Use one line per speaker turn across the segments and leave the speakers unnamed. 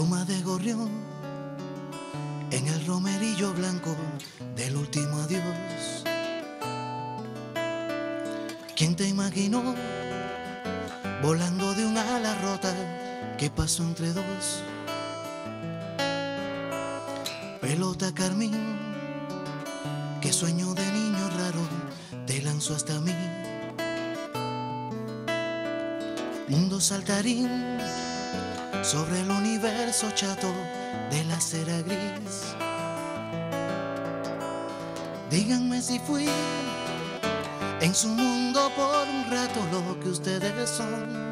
pluma de gorrión en el romerillo blanco del último adiós. ¿Quién te imaginó volando de una ala rota que pasó entre dos? Pelota carmín, que sueño de niño raro te lanzó hasta mí. Mundo saltarín sobre el universo chato de la cera gris. Díganme si fui en su mundo por un rato lo que ustedes son.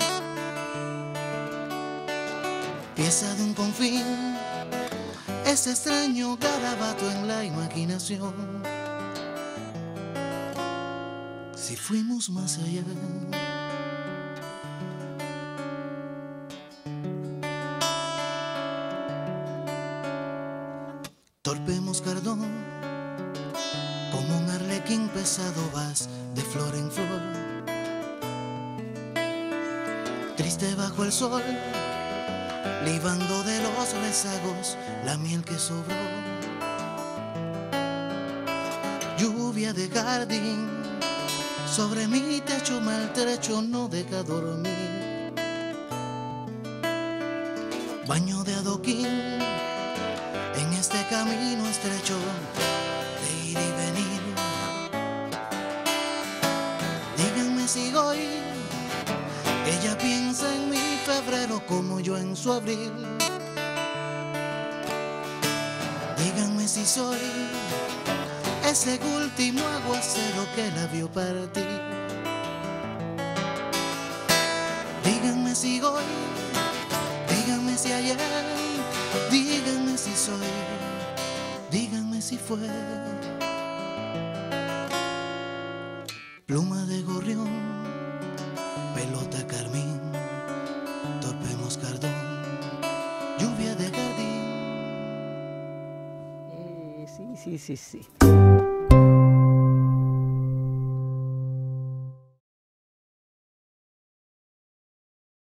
Pieza de un confín, ese extraño garabato en la imaginación. Si fuimos más allá. Torpe moscardón, como un arlequín pesado vas de flor en flor. Triste bajo el sol, libando de los rezagos la miel que sobró. Lluvia de jardín, sobre mi techo maltrecho no deja dormir. Baño de adoquín en este camino estrecho de ir y venir. Díganme si hoy ella piensa en mi febrero como yo en su abril. Díganme si soy ese último aguacero que la vio partir. Díganme si hoy, díganme si fue. Pluma de gorrión, pelota carmín, torpe moscardón, lluvia de jardín.
Eh, sí, sí, sí, sí.